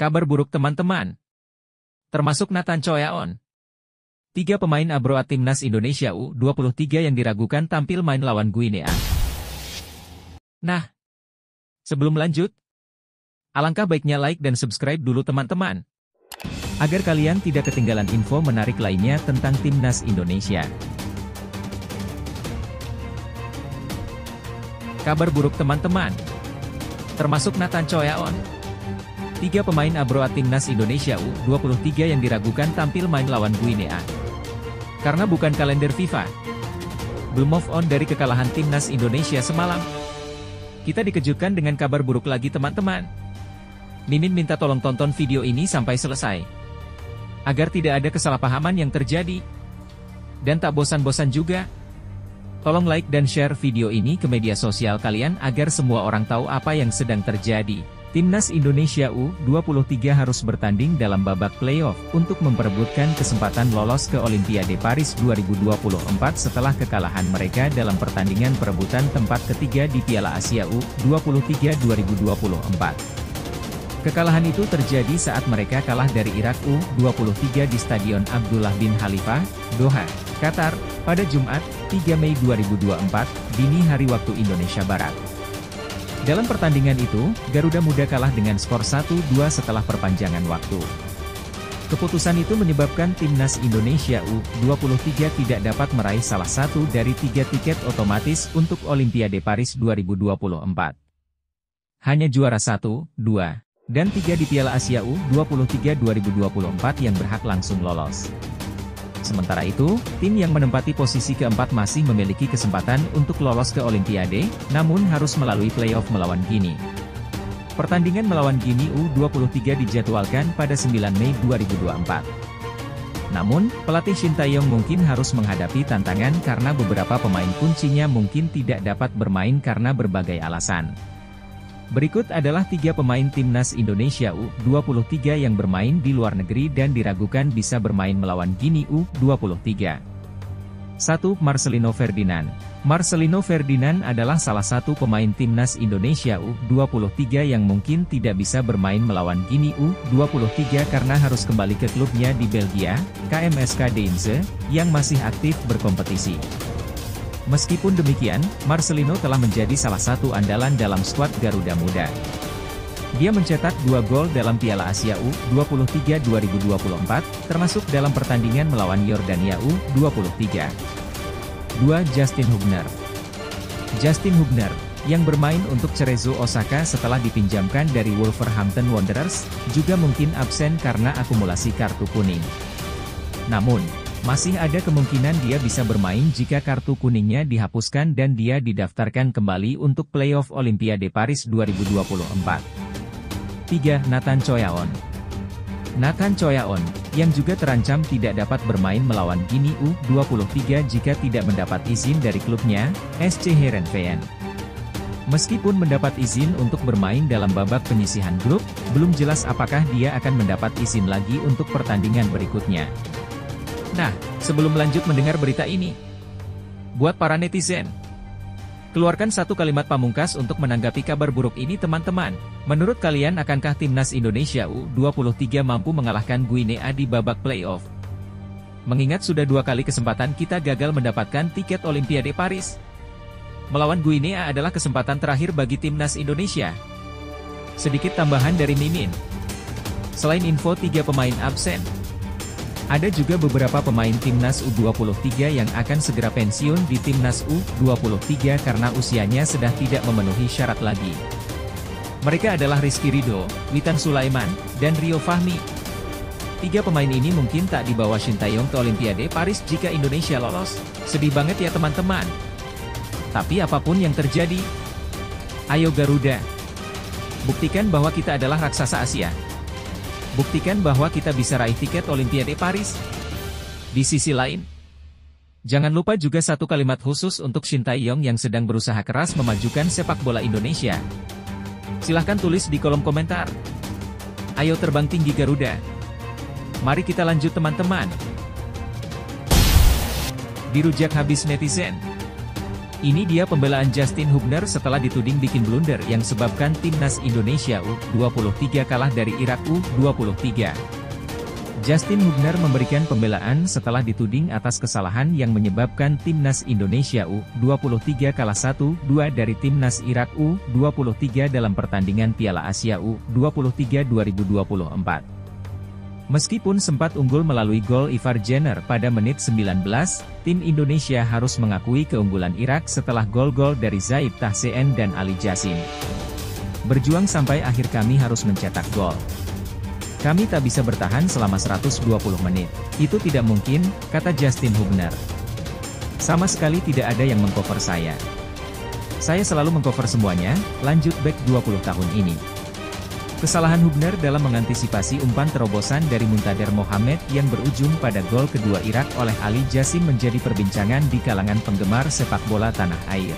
Kabar buruk teman-teman. Termasuk Nathan Choyaon. Tiga pemain Abroa Timnas Indonesia U23 yang diragukan tampil main lawan Guinea. Nah, sebelum lanjut, alangkah baiknya like dan subscribe dulu teman-teman. Agar kalian tidak ketinggalan info menarik lainnya tentang Timnas Indonesia. Kabar buruk teman-teman. Termasuk Nathan Choyaon. Tiga pemain Abroa Timnas Indonesia U23 yang diragukan tampil main lawan Guinea. Karena bukan kalender FIFA. Belum move on dari kekalahan Timnas Indonesia semalam. Kita dikejutkan dengan kabar buruk lagi teman-teman. Mimin minta tolong tonton video ini sampai selesai. Agar tidak ada kesalahpahaman yang terjadi. Dan tak bosan-bosan juga. Tolong like dan share video ini ke media sosial kalian agar semua orang tahu apa yang sedang terjadi. Timnas Indonesia U23 harus bertanding dalam babak playoff untuk memperebutkan kesempatan lolos ke Olimpiade Paris 2024 setelah kekalahan mereka dalam pertandingan perebutan tempat ketiga di Piala Asia U23 2024. Kekalahan itu terjadi saat mereka kalah dari Irak U23 di Stadion Abdullah bin Khalifah, Doha, Qatar, pada Jumat, 3 Mei 2024, dini hari waktu Indonesia Barat. Dalam pertandingan itu, Garuda Muda kalah dengan skor 1-2 setelah perpanjangan waktu. Keputusan itu menyebabkan timnas Indonesia U23 tidak dapat meraih salah satu dari tiga tiket otomatis untuk Olimpiade Paris 2024. Hanya juara 1, 2, dan 3 di Piala Asia U23 2024 yang berhak langsung lolos. Sementara itu, tim yang menempati posisi keempat masih memiliki kesempatan untuk lolos ke Olimpiade, namun harus melalui playoff melawan Gini. Pertandingan melawan Gini U23 dijadwalkan pada 9 Mei 2024. Namun, pelatih Shin Taeyong mungkin harus menghadapi tantangan karena beberapa pemain kuncinya mungkin tidak dapat bermain karena berbagai alasan. Berikut adalah tiga pemain timnas Indonesia U23 yang bermain di luar negeri dan diragukan bisa bermain melawan Gini U23. 1. Marcelino Ferdinand Marcelino Ferdinand adalah salah satu pemain timnas Indonesia U23 yang mungkin tidak bisa bermain melawan Gini U23 karena harus kembali ke klubnya di Belgia, KMSK Deinze, yang masih aktif berkompetisi. Meskipun demikian, Marcelino telah menjadi salah satu andalan dalam skuad Garuda Muda. Dia mencetak dua gol dalam Piala Asia U23 2024, termasuk dalam pertandingan melawan Yordania U23. 2. Justin Hubner Justin Hubner, yang bermain untuk Cerezo Osaka setelah dipinjamkan dari Wolverhampton Wanderers, juga mungkin absen karena akumulasi kartu kuning. Namun, masih ada kemungkinan dia bisa bermain jika kartu kuningnya dihapuskan dan dia didaftarkan kembali untuk playoff Olimpiade Paris 2024. 3. Nathan Choyaon Nathan Choyaon, yang juga terancam tidak dapat bermain melawan Gini U23 jika tidak mendapat izin dari klubnya, SC Heerenveen. Meskipun mendapat izin untuk bermain dalam babak penyisihan grup, belum jelas apakah dia akan mendapat izin lagi untuk pertandingan berikutnya. Nah, sebelum lanjut mendengar berita ini, buat para netizen, keluarkan satu kalimat pamungkas untuk menanggapi kabar buruk ini teman-teman. Menurut kalian akankah timnas Indonesia U23 mampu mengalahkan Guinea di babak playoff? Mengingat sudah dua kali kesempatan kita gagal mendapatkan tiket Olimpiade Paris. Melawan Guinea adalah kesempatan terakhir bagi timnas Indonesia. Sedikit tambahan dari Mimin. Selain info tiga pemain absen, ada juga beberapa pemain timnas U23 yang akan segera pensiun di timnas U23 karena usianya sudah tidak memenuhi syarat lagi. Mereka adalah Rizky Ridho, Witan Sulaiman, dan Rio Fahmi. Tiga pemain ini mungkin tak dibawa Shin Taeyong ke Olimpiade Paris jika Indonesia lolos. Sedih banget ya teman-teman. Tapi apa pun yang terjadi, ayo Garuda. Buktikan bahwa kita adalah raksasa Asia. Buktikan bahwa kita bisa raih tiket Olimpiade Paris. Di sisi lain, jangan lupa juga satu kalimat khusus untuk Shin Tae-yong yang sedang berusaha keras memajukan sepak bola Indonesia. Silahkan tulis di kolom komentar. Ayo terbang tinggi Garuda. Mari kita lanjut teman-teman. Dirujak habis netizen. Ini dia pembelaan Justin Hubner setelah dituding bikin blunder yang sebabkan timnas Indonesia U23 kalah dari Irak U23. Justin Hubner memberikan pembelaan setelah dituding atas kesalahan yang menyebabkan timnas Indonesia U23 kalah 1-2 dari timnas Irak U23 dalam pertandingan Piala Asia U23 2024. Meskipun sempat unggul melalui gol Ivar Jenner pada menit 19, tim Indonesia harus mengakui keunggulan Irak setelah gol-gol dari Zaid Tahseen dan Ali Jassim. Berjuang sampai akhir kami harus mencetak gol. Kami tak bisa bertahan selama 120 menit. Itu tidak mungkin, kata Justin Hubner. Sama sekali tidak ada yang mengcover saya. Saya selalu mengcover semuanya, lanjut back 20 tahun ini. Kesalahan Hubner dalam mengantisipasi umpan terobosan dari Muntader Mohamed yang berujung pada gol kedua Irak oleh Ali Jassim menjadi perbincangan di kalangan penggemar sepak bola tanah air.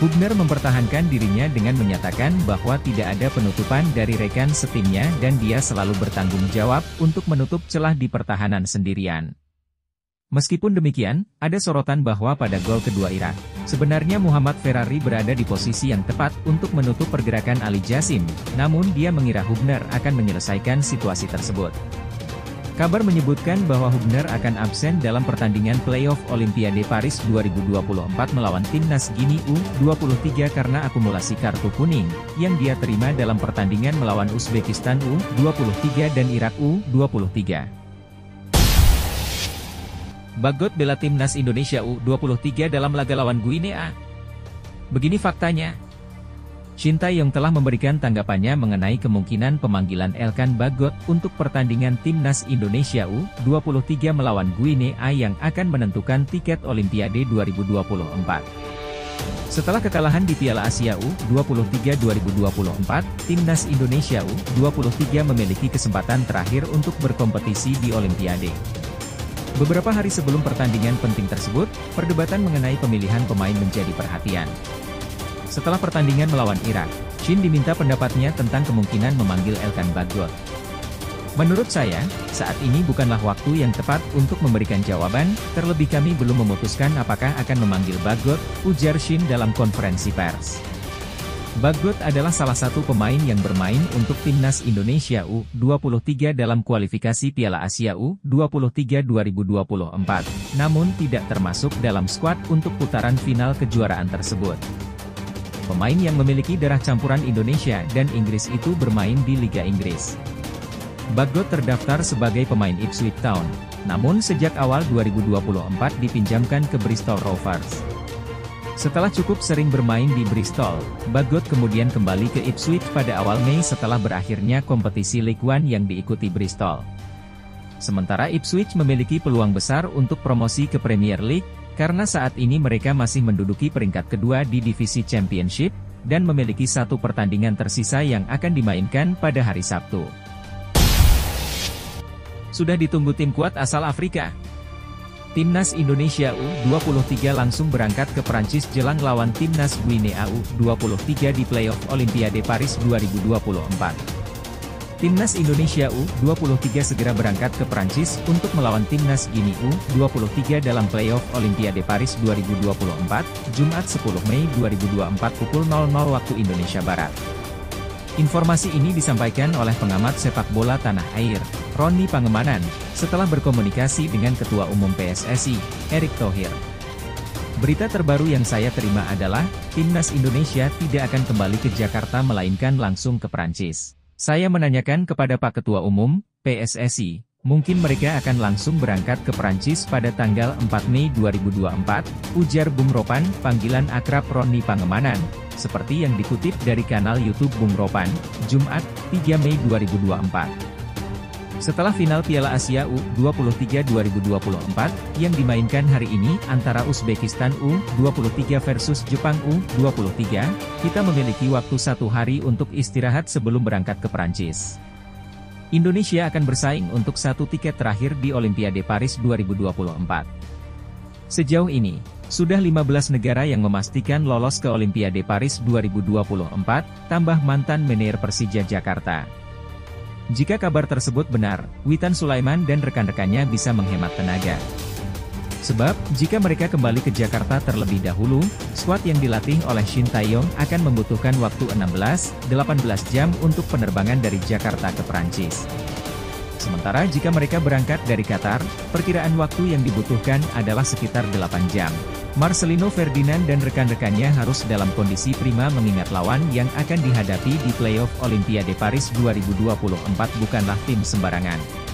Hubner mempertahankan dirinya dengan menyatakan bahwa tidak ada penutupan dari rekan setimnya dan dia selalu bertanggung jawab untuk menutup celah di pertahanan sendirian. Meskipun demikian, ada sorotan bahwa pada gol kedua Irak, sebenarnya Muhammad Ferrari berada di posisi yang tepat untuk menutup pergerakan Ali Jassim, namun dia mengira Hubner akan menyelesaikan situasi tersebut. Kabar menyebutkan bahwa Hubner akan absen dalam pertandingan playoff Olimpiade Paris 2024 melawan timnas Gini U23 karena akumulasi kartu kuning, yang dia terima dalam pertandingan melawan Uzbekistan U23 dan Irak U23. Bagot bela timnas Indonesia U23 dalam laga lawan Guinea. Begini faktanya. Shin Taeyong telah memberikan tanggapannya mengenai kemungkinan pemanggilan Elkan Bagot untuk pertandingan timnas Indonesia U23 melawan Guinea yang akan menentukan tiket Olimpiade 2024. Setelah kekalahan di Piala Asia U23 2024, timnas Indonesia U23 memiliki kesempatan terakhir untuk berkompetisi di Olimpiade. Beberapa hari sebelum pertandingan penting tersebut, perdebatan mengenai pemilihan pemain menjadi perhatian. Setelah pertandingan melawan Irak, Shin diminta pendapatnya tentang kemungkinan memanggil Elkan Bagot. Menurut saya, saat ini bukanlah waktu yang tepat untuk memberikan jawaban, terlebih kami belum memutuskan apakah akan memanggil Bagot, ujar Shin dalam konferensi pers. Bagot adalah salah satu pemain yang bermain untuk timnas Indonesia U23 dalam kualifikasi Piala Asia U23 2024, namun tidak termasuk dalam skuad untuk putaran final kejuaraan tersebut. Pemain yang memiliki darah campuran Indonesia dan Inggris itu bermain di Liga Inggris. Bagot terdaftar sebagai pemain Ipswich Town, namun sejak awal 2024 dipinjamkan ke Bristol Rovers. Setelah cukup sering bermain di Bristol, Bagot kemudian kembali ke Ipswich pada awal Mei setelah berakhirnya kompetisi League One yang diikuti Bristol. Sementara Ipswich memiliki peluang besar untuk promosi ke Premier League, karena saat ini mereka masih menduduki peringkat kedua di divisi Championship, dan memiliki satu pertandingan tersisa yang akan dimainkan pada hari Sabtu. Sudah ditunggu tim kuat asal Afrika, Timnas Indonesia U23 langsung berangkat ke Prancis jelang lawan Timnas Guinea U23 di playoff Olimpiade Paris 2024. Timnas Indonesia U23 segera berangkat ke Prancis untuk melawan Timnas Guinea U23 dalam playoff Olimpiade Paris 2024, Jumat 10 Mei 2024 pukul 00 waktu Indonesia Barat. Informasi ini disampaikan oleh pengamat sepak bola tanah air, Roni Pangemanan, setelah berkomunikasi dengan Ketua Umum PSSI, Erick Thohir. Berita terbaru yang saya terima adalah, Timnas Indonesia tidak akan kembali ke Jakarta melainkan langsung ke Prancis. Saya menanyakan kepada Pak Ketua Umum, PSSI, mungkin mereka akan langsung berangkat ke Prancis pada tanggal 4 Mei 2024, ujar Bung Ropan, panggilan akrab Roni Pangemanan, seperti yang dikutip dari kanal YouTube Bung Ropan, Jumat, 3 Mei 2024. Setelah final Piala Asia U23 2024, yang dimainkan hari ini antara Uzbekistan U23 versus Jepang U23, kita memiliki waktu satu hari untuk istirahat sebelum berangkat ke Prancis. Indonesia akan bersaing untuk satu tiket terakhir di Olimpiade Paris 2024. Sejauh ini, sudah 15 negara yang memastikan lolos ke Olimpiade Paris 2024, tambah mantan mener Persija Jakarta. Jika kabar tersebut benar, Witan Sulaiman dan rekan-rekannya bisa menghemat tenaga. Sebab, jika mereka kembali ke Jakarta terlebih dahulu, skuad yang dilatih oleh Shin Taeyong akan membutuhkan waktu 16-18 jam untuk penerbangan dari Jakarta ke Prancis. Sementara jika mereka berangkat dari Qatar, perkiraan waktu yang dibutuhkan adalah sekitar 8 jam. Marcelino Ferdinand dan rekan-rekannya harus dalam kondisi prima mengingat lawan yang akan dihadapi di playoff Olimpiade Paris 2024 bukanlah tim sembarangan.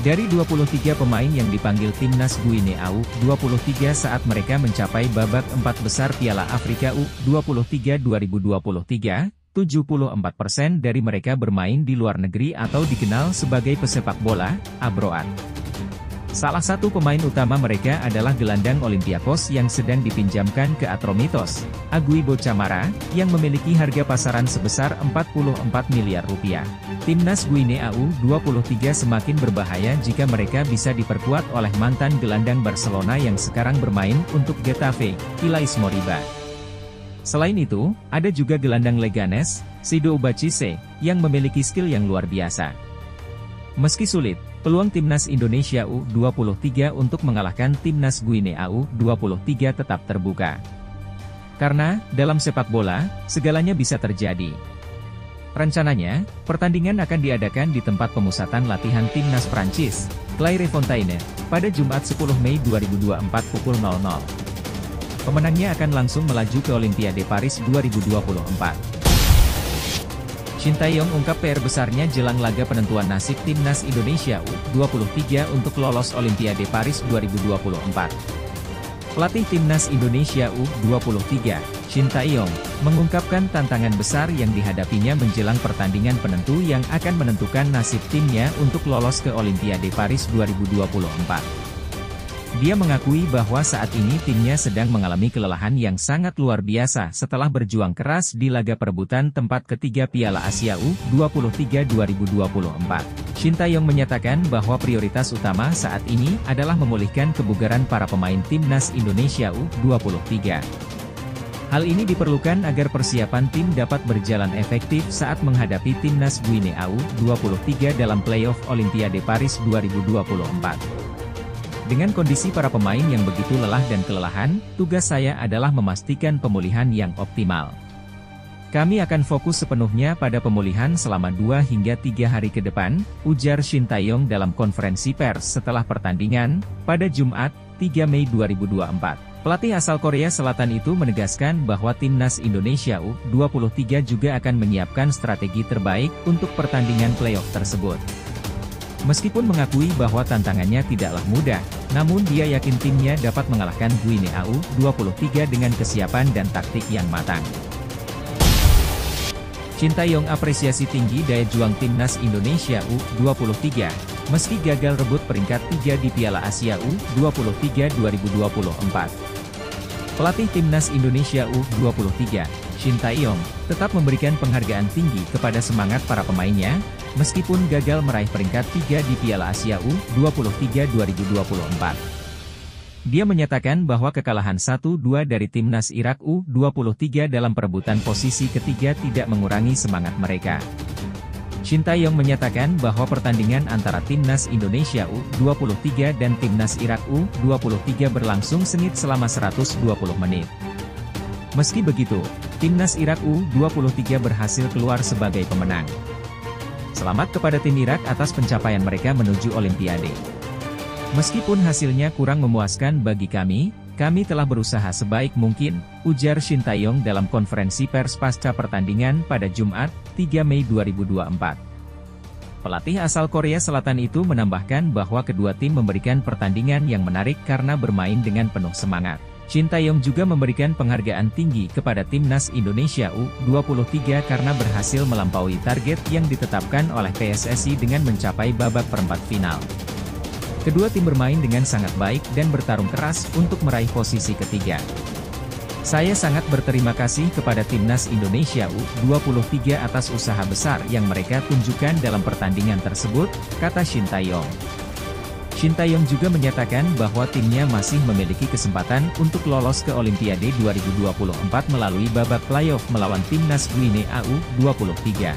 Dari 23 pemain yang dipanggil timnas Guinea U23 saat mereka mencapai babak empat besar Piala Afrika U23 2023, 74% dari mereka bermain di luar negeri atau dikenal sebagai pesepak bola, abroad. Salah satu pemain utama mereka adalah gelandang Olympiakos yang sedang dipinjamkan ke Atromitos, Agui Bocamara, yang memiliki harga pasaran sebesar 44 miliar rupiah. Timnas Guinea U23 semakin berbahaya jika mereka bisa diperkuat oleh mantan gelandang Barcelona yang sekarang bermain untuk Getafe, Ilais Moriba. Selain itu, ada juga gelandang Leganes, Sido Ubacise, yang memiliki skill yang luar biasa. Meski sulit, Peluang Timnas Indonesia U23 untuk mengalahkan Timnas Guinea U23 tetap terbuka. Karena, dalam sepak bola, segalanya bisa terjadi. Rencananya, pertandingan akan diadakan di tempat pemusatan latihan Timnas Prancis, Clairefontaine, pada Jumat 10 Mei 2024 pukul 00. Pemenangnya akan langsung melaju ke Olimpiade Paris 2024. Shin Taeyong ungkap PR besarnya jelang laga penentuan nasib timnas Indonesia U23 untuk lolos Olimpiade Paris 2024. Pelatih timnas Indonesia U23, Shin Taeyong, mengungkapkan tantangan besar yang dihadapinya menjelang pertandingan penentu yang akan menentukan nasib timnya untuk lolos ke Olimpiade Paris 2024. Dia mengakui bahwa saat ini timnya sedang mengalami kelelahan yang sangat luar biasa setelah berjuang keras di laga perebutan tempat ketiga Piala Asia U23 2024. Shin menyatakan bahwa prioritas utama saat ini adalah memulihkan kebugaran para pemain timnas Indonesia U23. Hal ini diperlukan agar persiapan tim dapat berjalan efektif saat menghadapi timnas Guinea U23 dalam playoff Olimpiade Paris 2024. Dengan kondisi para pemain yang begitu lelah dan kelelahan, tugas saya adalah memastikan pemulihan yang optimal. Kami akan fokus sepenuhnya pada pemulihan selama 2 hingga 3 hari ke depan, ujar Shin Taeyong dalam konferensi pers setelah pertandingan, pada Jumat, 3 Mei 2024. Pelatih asal Korea Selatan itu menegaskan bahwa timnas Indonesia U23 juga akan menyiapkan strategi terbaik untuk pertandingan playoff tersebut. Meskipun mengakui bahwa tantangannya tidaklah mudah, namun dia yakin timnya dapat mengalahkan Guinea U23 dengan kesiapan dan taktik yang matang. Shin Taeyong apresiasi tinggi daya juang timnas Indonesia U23, meski gagal rebut peringkat 3 di Piala Asia U23 2024. Pelatih timnas Indonesia U23, Shin Taeyong, tetap memberikan penghargaan tinggi kepada semangat para pemainnya, meskipun gagal meraih peringkat 3 di Piala Asia U23 2024. Dia menyatakan bahwa kekalahan 1-2 dari timnas Irak U23 dalam perebutan posisi ketiga tidak mengurangi semangat mereka. Shin Taeyong menyatakan bahwa pertandingan antara timnas Indonesia U23 dan timnas Irak U23 berlangsung sengit selama 120 menit. Meski begitu, timnas Irak U23 berhasil keluar sebagai pemenang. Selamat kepada tim Irak atas pencapaian mereka menuju Olimpiade. Meskipun hasilnya kurang memuaskan bagi kami, kami telah berusaha sebaik mungkin, ujar Shin Taeyong dalam konferensi pers pasca pertandingan pada Jumat, 3 Mei 2024. Pelatih asal Korea Selatan itu menambahkan bahwa kedua tim memberikan pertandingan yang menarik karena bermain dengan penuh semangat. Shin Taeyong juga memberikan penghargaan tinggi kepada timnas Indonesia U23 karena berhasil melampaui target yang ditetapkan oleh PSSI dengan mencapai babak perempat final. Kedua tim bermain dengan sangat baik dan bertarung keras untuk meraih posisi ketiga. Saya sangat berterima kasih kepada timnas Indonesia U23 atas usaha besar yang mereka tunjukkan dalam pertandingan tersebut, kata Shin Taeyong. Shin Taeyong juga menyatakan bahwa timnya masih memiliki kesempatan untuk lolos ke Olimpiade 2024 melalui babak playoff melawan timnas Guinea U23.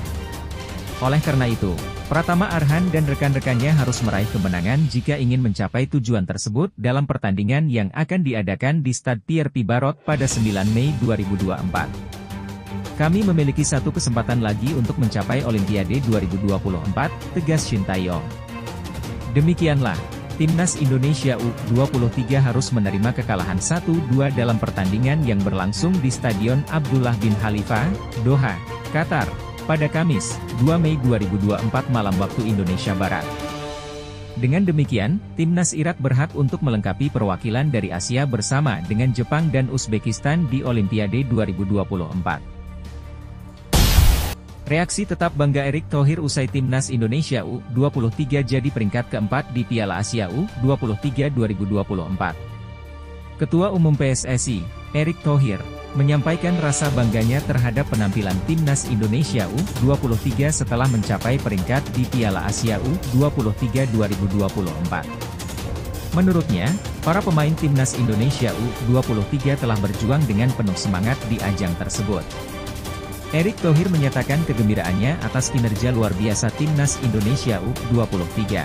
Oleh karena itu, Pratama Arhan dan rekan-rekannya harus meraih kemenangan jika ingin mencapai tujuan tersebut dalam pertandingan yang akan diadakan di Stade Pierre Pibarot pada 9 Mei 2024. Kami memiliki satu kesempatan lagi untuk mencapai Olimpiade 2024, tegas Shin Taeyong. Demikianlah, Timnas Indonesia U23 harus menerima kekalahan 1-2 dalam pertandingan yang berlangsung di Stadion Abdullah bin Khalifa, Doha, Qatar, pada Kamis, 2 Mei 2024 malam waktu Indonesia Barat. Dengan demikian, Timnas Irak berhak untuk melengkapi perwakilan dari Asia bersama dengan Jepang dan Uzbekistan di Olimpiade 2024. Reaksi tetap bangga Erik Thohir usai timnas Indonesia U23 jadi peringkat keempat di Piala Asia U23 2024. Ketua Umum PSSI, Erik Thohir, menyampaikan rasa bangganya terhadap penampilan timnas Indonesia U23 setelah mencapai peringkat di Piala Asia U23 2024. Menurutnya, para pemain timnas Indonesia U23 telah berjuang dengan penuh semangat di ajang tersebut. Erick Thohir menyatakan kegembiraannya atas kinerja luar biasa Timnas Indonesia U23.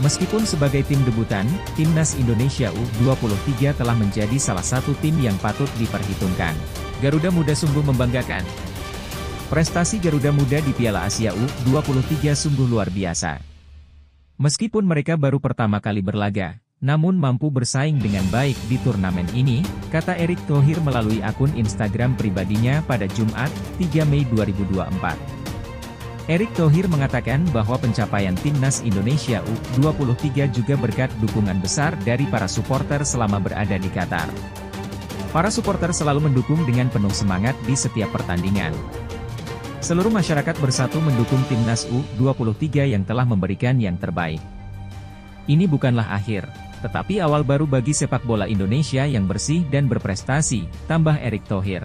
Meskipun sebagai tim debutan, Timnas Indonesia U23 telah menjadi salah satu tim yang patut diperhitungkan. Garuda Muda sungguh membanggakan. Prestasi Garuda Muda di Piala Asia U23 sungguh luar biasa. Meskipun mereka baru pertama kali berlaga, namun mampu bersaing dengan baik di turnamen ini, kata Erick Thohir melalui akun Instagram pribadinya pada Jumat, 3 Mei 2024. Erick Thohir mengatakan bahwa pencapaian timnas Indonesia U23 juga berkat dukungan besar dari para supporter selama berada di Qatar. Para supporter selalu mendukung dengan penuh semangat di setiap pertandingan. Seluruh masyarakat bersatu mendukung timnas U23 yang telah memberikan yang terbaik. Ini bukanlah akhir, tetapi awal baru bagi sepak bola Indonesia yang bersih dan berprestasi, tambah Erick Thohir.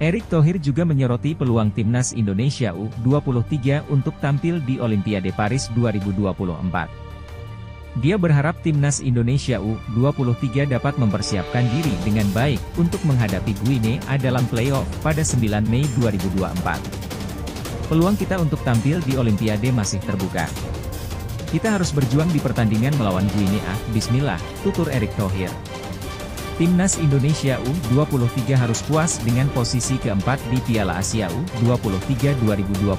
Erick Thohir juga menyoroti peluang timnas Indonesia U23 untuk tampil di Olimpiade Paris 2024. Dia berharap timnas Indonesia U23 dapat mempersiapkan diri dengan baik untuk menghadapi Guinea dalam playoff pada 9 Mei 2024. Peluang kita untuk tampil di Olimpiade masih terbuka. Kita harus berjuang di pertandingan melawan Guinea, bismillah, tutur Erick Thohir. Timnas Indonesia U23 harus puas dengan posisi keempat di Piala Asia U23 2024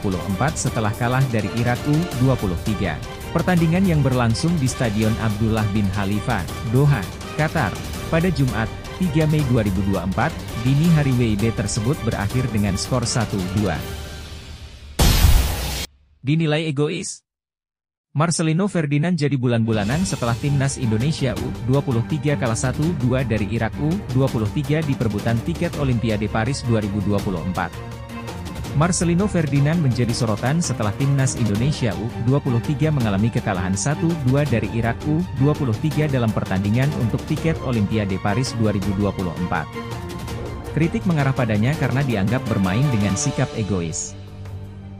setelah kalah dari Irak U23. Pertandingan yang berlangsung di Stadion Abdullah bin Khalifa, Doha, Qatar, pada Jumat, 3 Mei 2024, dini hari WIB tersebut berakhir dengan skor 1-2. Dinilai egois, Marcelino Ferdinand jadi bulan-bulanan setelah timnas Indonesia U23 kalah 1-2 dari Irak U23 di perebutan tiket Olimpiade Paris 2024. Marcelino Ferdinand menjadi sorotan setelah timnas Indonesia U23 mengalami kekalahan 1-2 dari Irak U23 dalam pertandingan untuk tiket Olimpiade Paris 2024. Kritik mengarah padanya karena dianggap bermain dengan sikap egois.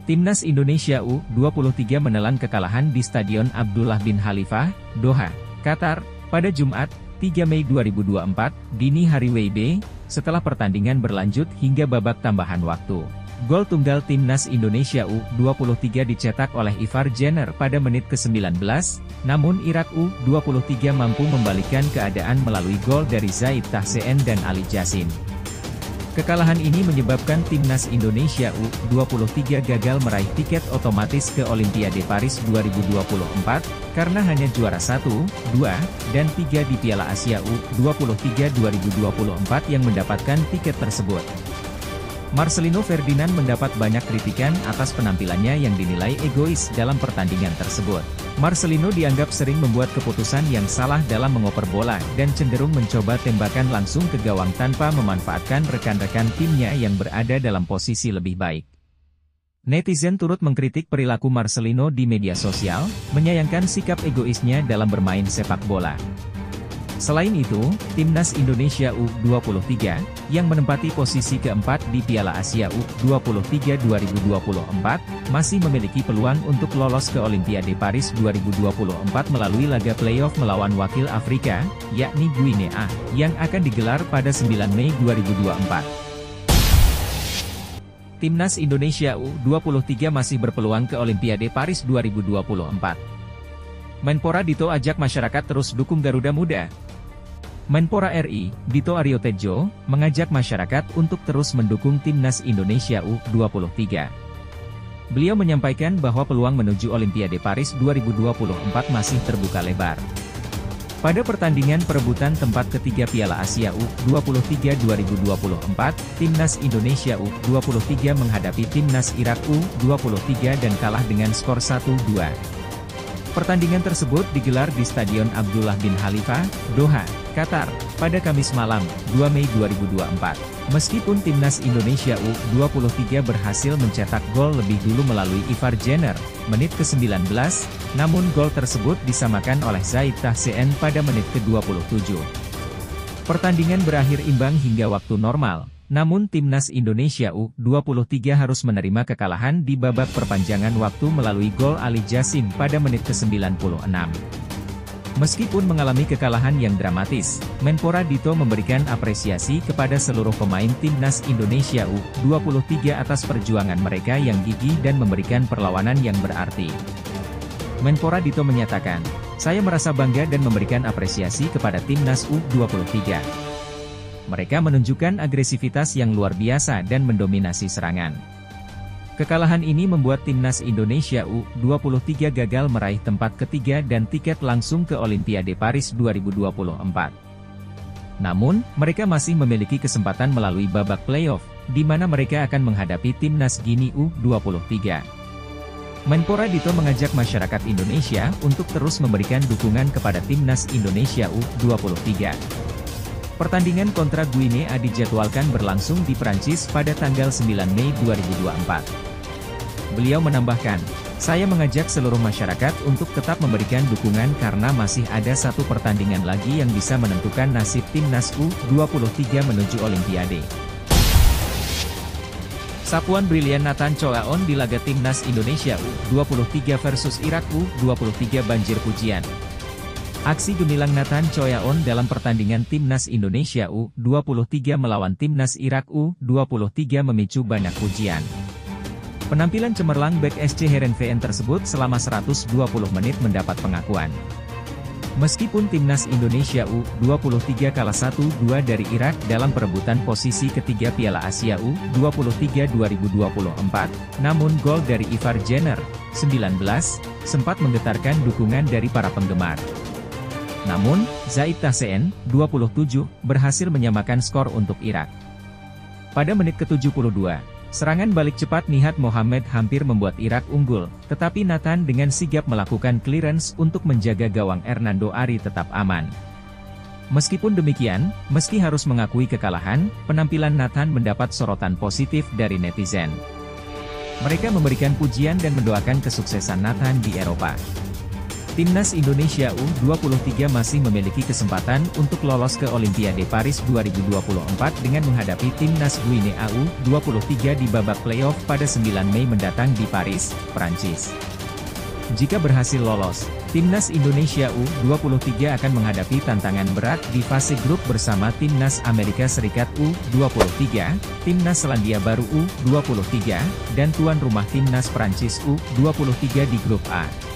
Timnas Indonesia U23 menelan kekalahan di Stadion Abdullah bin Khalifah, Doha, Qatar, pada Jumat, 3 Mei 2024, dini hari WIB, setelah pertandingan berlanjut hingga babak tambahan waktu. Gol tunggal Timnas Indonesia U23 dicetak oleh Ivar Jenner pada menit ke-19, namun Irak U23 mampu membalikkan keadaan melalui gol dari Zaid Tahseen dan Ali Jasin. Kekalahan ini menyebabkan timnas Indonesia U23 gagal meraih tiket otomatis ke Olimpiade Paris 2024, karena hanya juara 1, 2, dan 3 di Piala Asia U23 2024 yang mendapatkan tiket tersebut. Marcelino Ferdinand mendapat banyak kritikan atas penampilannya yang dinilai egois dalam pertandingan tersebut. Marcelino dianggap sering membuat keputusan yang salah dalam mengoper bola dan cenderung mencoba tembakan langsung ke gawang tanpa memanfaatkan rekan-rekan timnya yang berada dalam posisi lebih baik. Netizen turut mengkritik perilaku Marcelino di media sosial, menyayangkan sikap egoisnya dalam bermain sepak bola. Selain itu, Timnas Indonesia U23, yang menempati posisi keempat di Piala Asia U23 2024, masih memiliki peluang untuk lolos ke Olimpiade Paris 2024 melalui laga playoff melawan wakil Afrika, yakni Guinea, yang akan digelar pada 9 Mei 2024. Timnas Indonesia U23 masih berpeluang ke Olimpiade Paris 2024. Menpora Dito ajak masyarakat terus dukung Garuda Muda. Menpora RI, Dito Aryo Tejo, mengajak masyarakat untuk terus mendukung Timnas Indonesia U23. Beliau menyampaikan bahwa peluang menuju Olimpiade Paris 2024 masih terbuka lebar. Pada pertandingan perebutan tempat ketiga Piala Asia U23 2024, Timnas Indonesia U23 menghadapi Timnas Irak U23 dan kalah dengan skor 1-2. Pertandingan tersebut digelar di Stadion Abdullah bin Khalifa, Doha, Qatar, pada Kamis malam, 2 Mei 2024. Meskipun Timnas Indonesia U23 berhasil mencetak gol lebih dulu melalui Ivar Jenner, menit ke-19, namun gol tersebut disamakan oleh Zaid Tahseen pada menit ke-27. Pertandingan berakhir imbang hingga waktu normal, namun Timnas Indonesia U23 harus menerima kekalahan di babak perpanjangan waktu melalui gol Ali Jasim pada menit ke-96. Meskipun mengalami kekalahan yang dramatis, Menpora Dito memberikan apresiasi kepada seluruh pemain Timnas Indonesia U23 atas perjuangan mereka yang gigih dan memberikan perlawanan yang berarti. Menpora Dito menyatakan, saya merasa bangga dan memberikan apresiasi kepada Timnas U23. Mereka menunjukkan agresivitas yang luar biasa dan mendominasi serangan. Kekalahan ini membuat Timnas Indonesia U23 gagal meraih tempat ketiga dan tiket langsung ke Olimpiade Paris 2024. Namun, mereka masih memiliki kesempatan melalui babak playoff, di mana mereka akan menghadapi Timnas Gini U23. Menpora Dito mengajak masyarakat Indonesia untuk terus memberikan dukungan kepada Timnas Indonesia U23. Pertandingan kontra Guinea dijadwalkan berlangsung di Prancis pada tanggal 9 Mei 2024. Beliau menambahkan, saya mengajak seluruh masyarakat untuk tetap memberikan dukungan karena masih ada satu pertandingan lagi yang bisa menentukan nasib Timnas U23 menuju Olimpiade. Sapuan brilian Nathan Choaon di laga Timnas Indonesia U23 versus Irak U23 banjir pujian. Aksi gemilang Nathan Choaon dalam pertandingan Timnas Indonesia U23 melawan Timnas Irak U23 memicu banyak pujian. Penampilan cemerlang back SC Herenveen tersebut selama 120 menit mendapat pengakuan. Meskipun timnas Indonesia U23 kalah 1-2 dari Irak dalam perebutan posisi ketiga Piala Asia U23 2024, namun gol dari Ivar Jenner, 19, sempat menggetarkan dukungan dari para penggemar. Namun, Zaid Tahseen, 27, berhasil menyamakan skor untuk Irak. Pada menit ke-72, Serangan balik cepat Nihat Mohamed hampir membuat Irak unggul, tetapi Nathan dengan sigap melakukan clearance untuk menjaga gawang Hernando Ari tetap aman. Meskipun demikian, meski harus mengakui kekalahan, penampilan Nathan mendapat sorotan positif dari netizen. Mereka memberikan pujian dan mendoakan kesuksesan Nathan di Eropa. Timnas Indonesia U23 masih memiliki kesempatan untuk lolos ke Olimpiade Paris 2024 dengan menghadapi Timnas Guinea U23 di babak playoff pada 9 Mei mendatang di Paris, Prancis. Jika berhasil lolos, Timnas Indonesia U23 akan menghadapi tantangan berat di fase grup bersama Timnas Amerika Serikat U23, Timnas Selandia Baru U23, dan tuan rumah Timnas Prancis U23 di grup A.